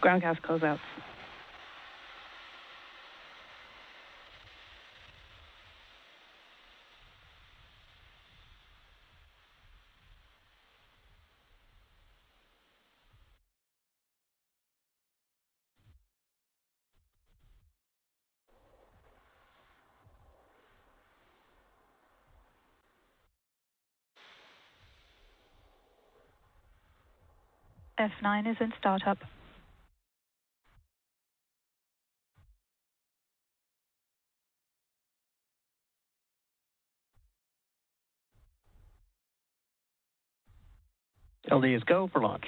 Ground gas closeouts. F9 is in startup. LD is go for launch.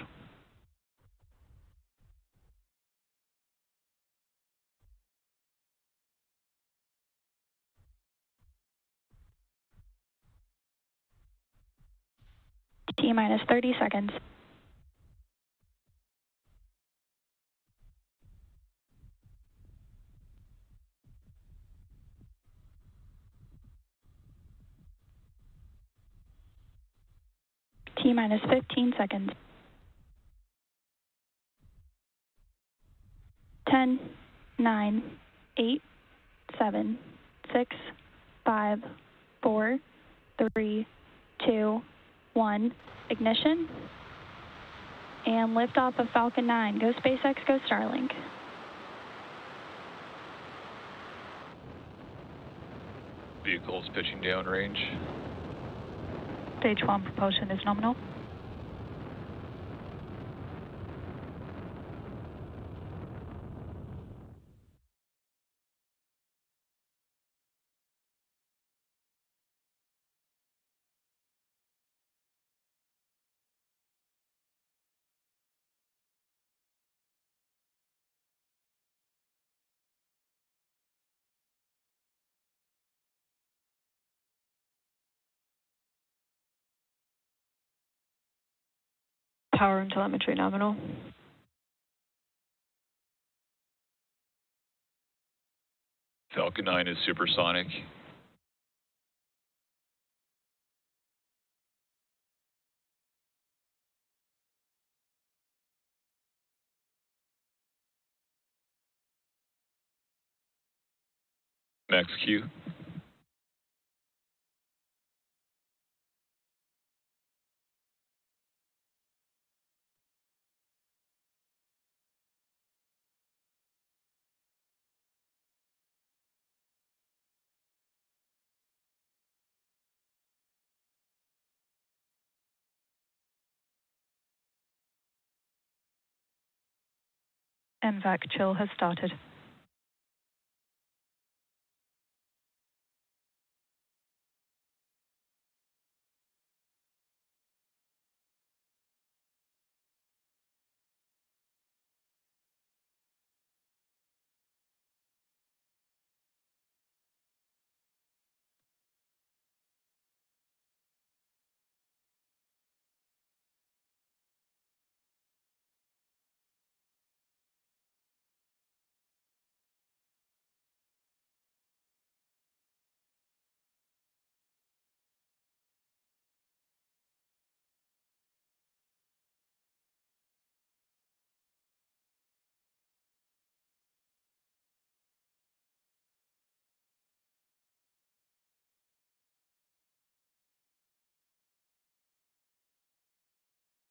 T minus 30 seconds. Minus 15 seconds. 10, 9, 8, 7, 6, 5, 4, 3, 2, 1. Ignition. And liftoff of Falcon 9. Go SpaceX, go Starlink. Vehicles pitching downrange. Stage 1 propulsion is nominal. Power and telemetry nominal. Falcon 9 is supersonic. Max Q. MVAC chill has started.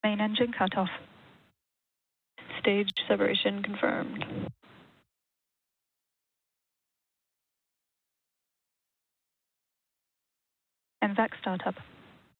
Main engine cutoff. Stage separation confirmed. MVAC startup.